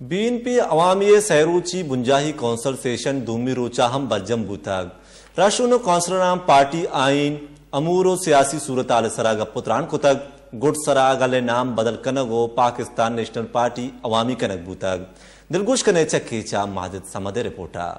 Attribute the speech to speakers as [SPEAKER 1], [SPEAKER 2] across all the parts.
[SPEAKER 1] Be N P عوامی سیروچی بنجاہی council session دومی روچا ہم بجم بوتگ راشون کونسلران پارٹی آئین امور و سیاسی صورتحال سراغ پتران کتگ گٹ سراغ علی نام بدل کنگو پاکستان نیشنل پارٹی عوامی کنگ بوتگ دلگوش کنے چکے چا ماجد سمد رپورٹا۔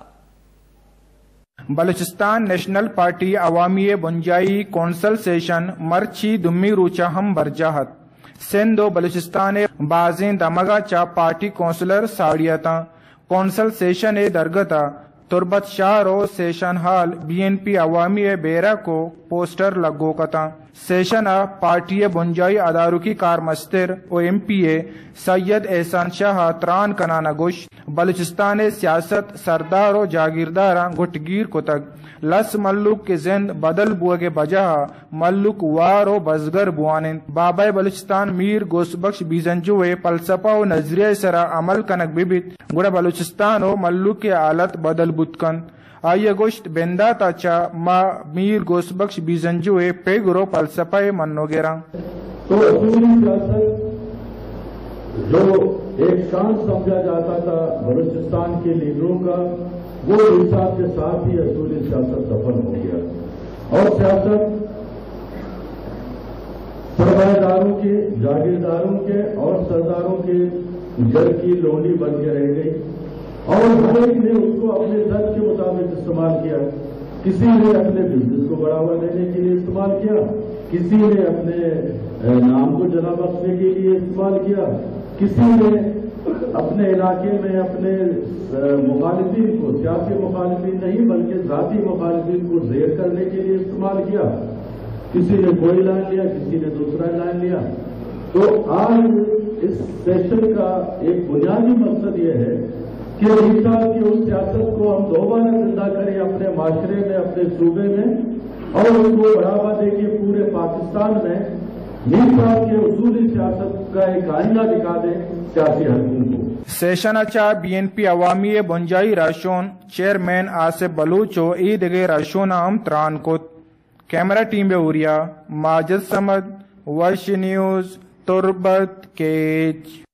[SPEAKER 2] بلوچستان نیشنل پارٹی عوامی بنجائی کونسل سیشن مرچی دمی روچا ہم برجاہت۔ سندھ و بلوچستان بازیں دمگا چا پارٹی کونسلر ساڑیتا کونسل سیشن درگتا۔ تربت شاہ رو session hall. B N P عوامی بیرا کو پوسٹر لگو کتا سیشن پارٹی بنجائی ادارو کی کار مستر او ایم پی اے سید احسان شاہ تران کنانا گوش بلوچستان سیاست سردار و جاگیردار گٹگیر کو تک لس ملک کے زند بدل بوگے بجا ملک وار و بزگر بوانن۔ بابا بلوچستان میر گوس بخش بیزنجو پلسپا و نظریہ سرا عمل کنک بیبت گڑا بلوچستان و ملک کے آلت بدل بتکن آئیے گوشت بندا تاچا، ما میر گوس بخش بیزنجو پیگرو پلسپا منو گیرا
[SPEAKER 3] تو جو ایک شان سمجھا جاتا تھا بلوچستان کے لیڈروں کا، وہ حساب کے ساتھ ہی اصول سیاست دفن ہو گیا۔ اور سیاست سرمایہ داروں کے، جاگیرداروں کے اور سرداروں کے جل کی لونی بن کے رہ گئی۔ اور ہر ایک نے اس کو اپنے درد کے مطابق استعمال کیا۔ کسی نے اپنے بزنس کو بڑھاوا دینے کے لیے استعمال کیا، کسی نے اپنے نام کو جنا بخشنے کے لیے استعمال کیا، کسی نے اپنے علاقے میں اپنے مخالفین کو، سیاسی مخالفین نہیں بلکہ ذاتی مخالفین کو زیر کرنے کے لیے استعمال کیا۔ کسی نے کوئی لائن لیا، کسی نے دوسرا لائن لیا۔ تو آج اس سیشن کا ایک بنیادی مقصد یہ ہے کہ عیسا کی اس سیاست کو ہم دوبارہ زندہ کریں اپنے معاشرے میں، اپنے صوبے میں۔ اور اس کو بڑھاوا دے کے پورے پاکستان میں۔ صاحب کے اصولی سیاست کا ایک آئینہ دکھا دیں سیاسی حکومت کو۔
[SPEAKER 2] سیشن اچا بی این پی عوامی بنجائی راشون، چیئرمین آصف بلوچو عید گے راشون ام تران کو کیمرہ ٹیم بے اوریا ماجد سمد، ورش نیوز، تربت کیچ